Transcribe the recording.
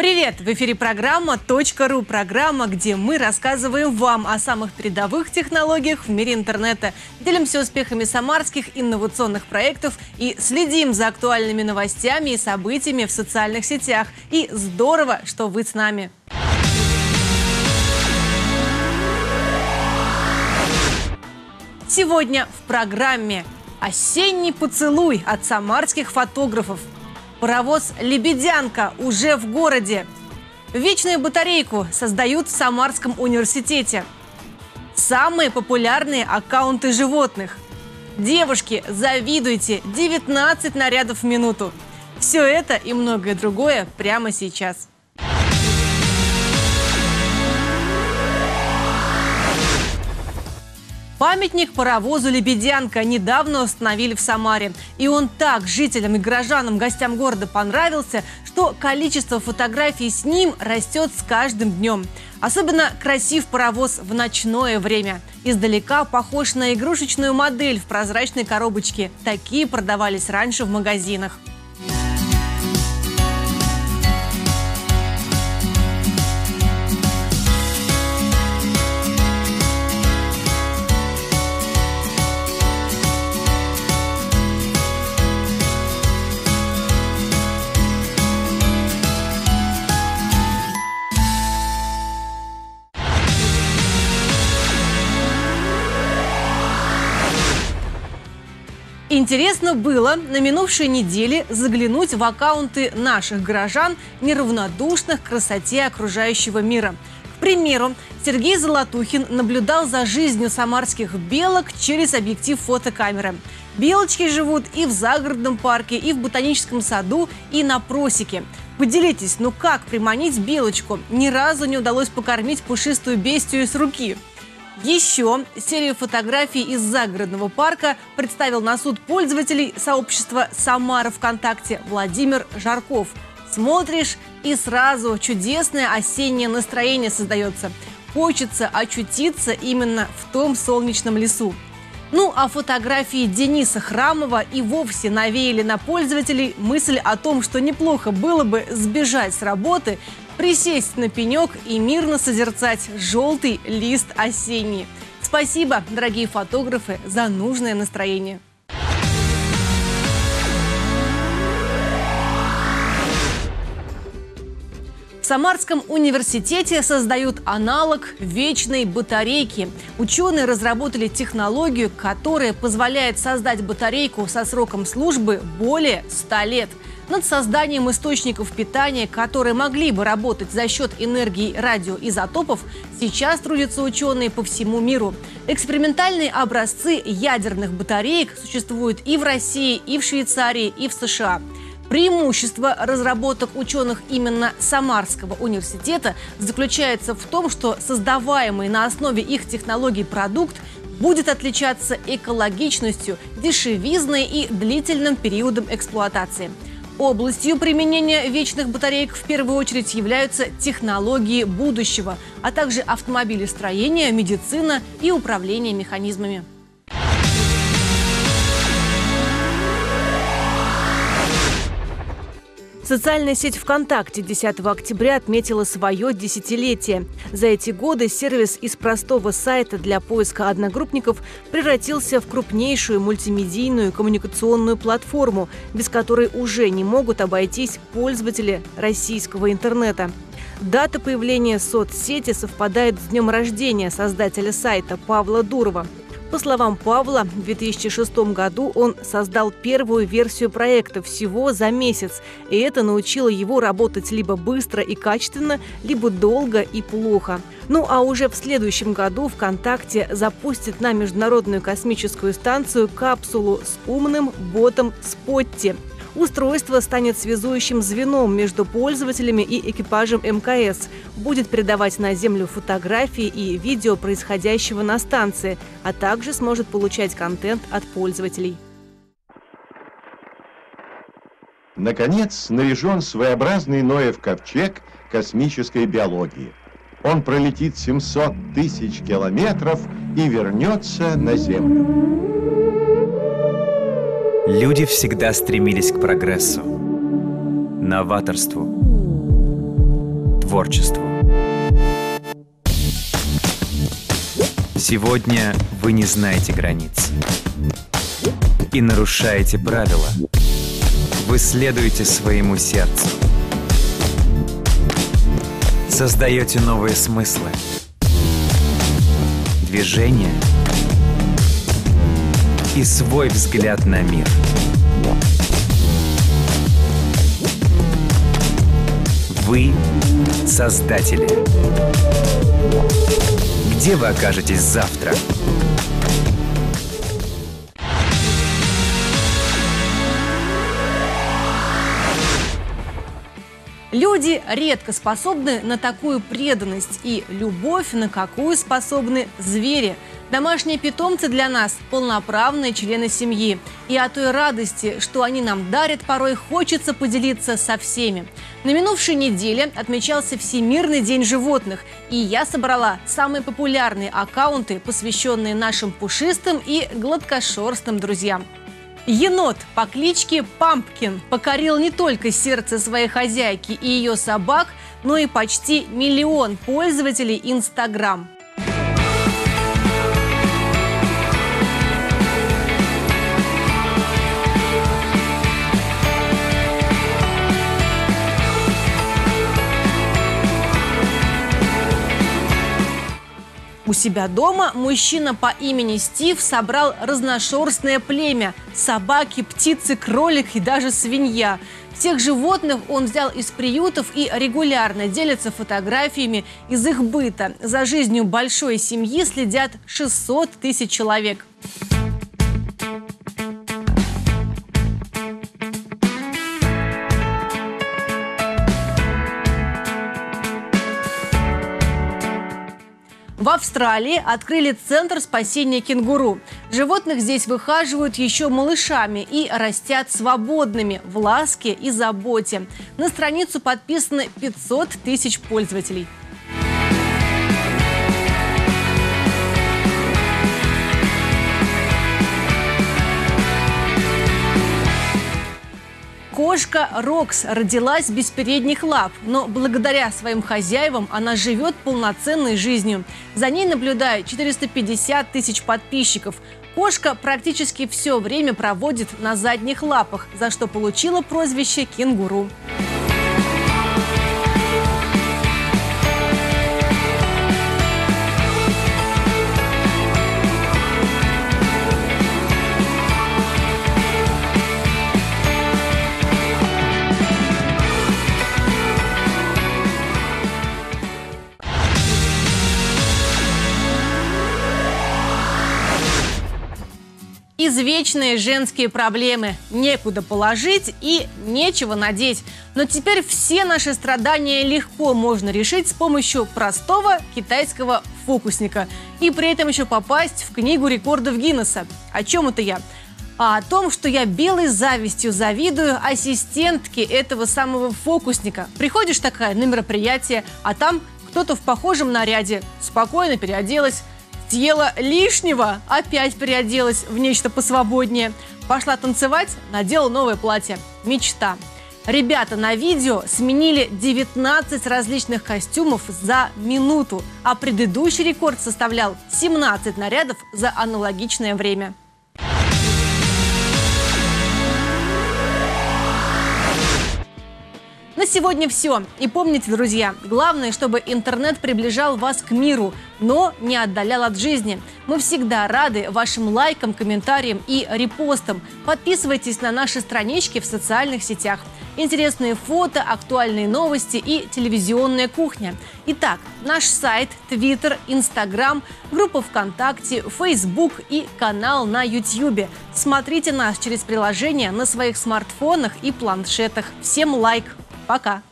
Привет! В эфире программа .ру, программа, где мы рассказываем вам о самых передовых технологиях в мире интернета, делимся успехами самарских инновационных проектов и следим за актуальными новостями и событиями в социальных сетях. И здорово, что вы с нами. Сегодня в программе «Осенний поцелуй» от самарских фотографов – Паровоз «Лебедянка» уже в городе. Вечную батарейку создают в Самарском университете. Самые популярные аккаунты животных. Девушки, завидуйте, 19 нарядов в минуту. Все это и многое другое прямо сейчас. Памятник паровозу «Лебедянка» недавно установили в Самаре. И он так жителям и горожанам, гостям города понравился, что количество фотографий с ним растет с каждым днем. Особенно красив паровоз в ночное время. Издалека похож на игрушечную модель в прозрачной коробочке. Такие продавались раньше в магазинах. Интересно было на минувшей неделе заглянуть в аккаунты наших горожан, неравнодушных к красоте окружающего мира. К примеру, Сергей Золотухин наблюдал за жизнью самарских белок через объектив фотокамеры. Белочки живут и в загородном парке, и в ботаническом саду, и на просеке. Поделитесь, ну как приманить белочку? Ни разу не удалось покормить пушистую бестию с руки. Еще серию фотографий из загородного парка представил на суд пользователей сообщества «Самара ВКонтакте» Владимир Жарков. Смотришь, и сразу чудесное осеннее настроение создается. Хочется очутиться именно в том солнечном лесу. Ну, а фотографии Дениса Храмова и вовсе навеяли на пользователей мысль о том, что неплохо было бы сбежать с работы, присесть на пенек и мирно созерцать желтый лист осенний. Спасибо, дорогие фотографы, за нужное настроение. Самарском университете создают аналог вечной батарейки. Ученые разработали технологию, которая позволяет создать батарейку со сроком службы более 100 лет – над созданием источников питания, которые могли бы работать за счет энергии радиоизотопов, сейчас трудятся ученые по всему миру. Экспериментальные образцы ядерных батареек существуют и в России, и в Швейцарии, и в США. Преимущество разработок ученых именно Самарского университета заключается в том, что создаваемый на основе их технологий продукт будет отличаться экологичностью, дешевизной и длительным периодом эксплуатации – Областью применения вечных батареек в первую очередь являются технологии будущего, а также автомобилестроение, медицина и управление механизмами. Социальная сеть ВКонтакте 10 октября отметила свое десятилетие. За эти годы сервис из простого сайта для поиска одногруппников превратился в крупнейшую мультимедийную коммуникационную платформу, без которой уже не могут обойтись пользователи российского интернета. Дата появления соцсети совпадает с днем рождения создателя сайта Павла Дурова – по словам Павла, в 2006 году он создал первую версию проекта всего за месяц, и это научило его работать либо быстро и качественно, либо долго и плохо. Ну а уже в следующем году ВКонтакте запустит на Международную космическую станцию капсулу с умным ботом Спотти – Устройство станет связующим звеном между пользователями и экипажем МКС, будет передавать на Землю фотографии и видео происходящего на станции, а также сможет получать контент от пользователей. Наконец, наряжен своеобразный Ноев ковчег космической биологии. Он пролетит 700 тысяч километров и вернется на Землю. Люди всегда стремились к прогрессу, новаторству, творчеству. Сегодня вы не знаете границ и нарушаете правила. Вы следуете своему сердцу. Создаете новые смыслы. Движение и свой взгляд на мир. Вы создатели. Где вы окажетесь завтра? Люди редко способны на такую преданность и любовь, на какую способны звери. Домашние питомцы для нас – полноправные члены семьи. И о той радости, что они нам дарят, порой хочется поделиться со всеми. На минувшей неделе отмечался Всемирный день животных, и я собрала самые популярные аккаунты, посвященные нашим пушистым и гладкошерстным друзьям. Енот по кличке Пампкин покорил не только сердце своей хозяйки и ее собак, но и почти миллион пользователей Инстаграм. У себя дома мужчина по имени Стив собрал разношерстное племя – собаки, птицы, кролик и даже свинья. Всех животных он взял из приютов и регулярно делится фотографиями из их быта. За жизнью большой семьи следят 600 тысяч человек. Австралии открыли центр спасения кенгуру. Животных здесь выхаживают еще малышами и растят свободными в ласке и заботе. На страницу подписаны 500 тысяч пользователей. Кошка Рокс родилась без передних лап, но благодаря своим хозяевам она живет полноценной жизнью. За ней наблюдают 450 тысяч подписчиков. Кошка практически все время проводит на задних лапах, за что получила прозвище «кенгуру». Извечные женские проблемы. Некуда положить и нечего надеть. Но теперь все наши страдания легко можно решить с помощью простого китайского фокусника. И при этом еще попасть в книгу рекордов Гиннесса. О чем это я? а о том, что я белой завистью завидую ассистентке этого самого фокусника. Приходишь такая на мероприятие, а там кто-то в похожем наряде спокойно переоделась, съела лишнего, опять переоделась в нечто посвободнее. Пошла танцевать, надела новое платье. Мечта. Ребята на видео сменили 19 различных костюмов за минуту, а предыдущий рекорд составлял 17 нарядов за аналогичное время. Сегодня все. И помните, друзья, главное, чтобы интернет приближал вас к миру, но не отдалял от жизни. Мы всегда рады вашим лайкам, комментариям и репостам. Подписывайтесь на наши странички в социальных сетях. Интересные фото, актуальные новости и телевизионная кухня. Итак, наш сайт, Твиттер, Инстаграм, группа ВКонтакте, Фейсбук и канал на Ютьюбе. Смотрите нас через приложение на своих смартфонах и планшетах. Всем лайк! Пока!